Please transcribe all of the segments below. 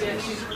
Yes.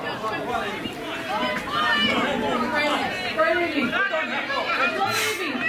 Pray with me. Pray with me.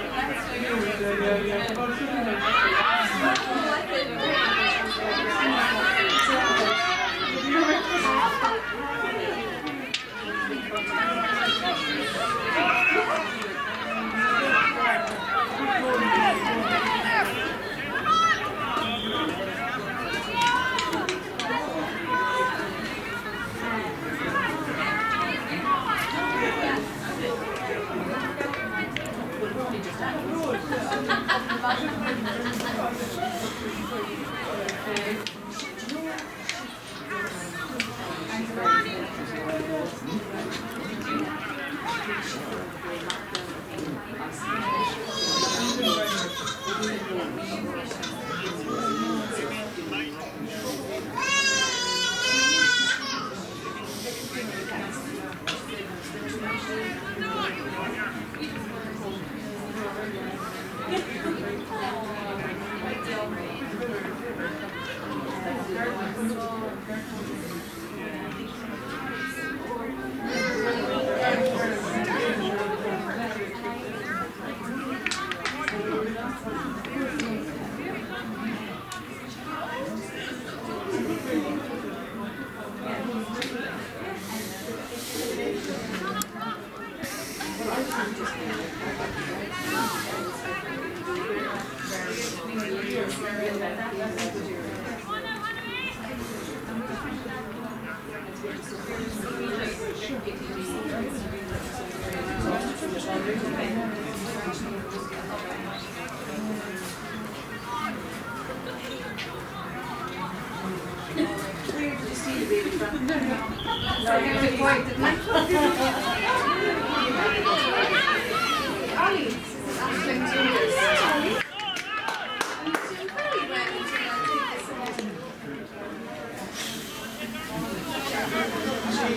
Thank you. Yeah. Gracias.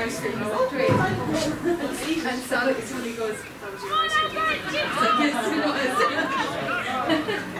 ice cream. He's like, wait. And Sally, somebody goes, that was your ice cream. It's like, yes, it.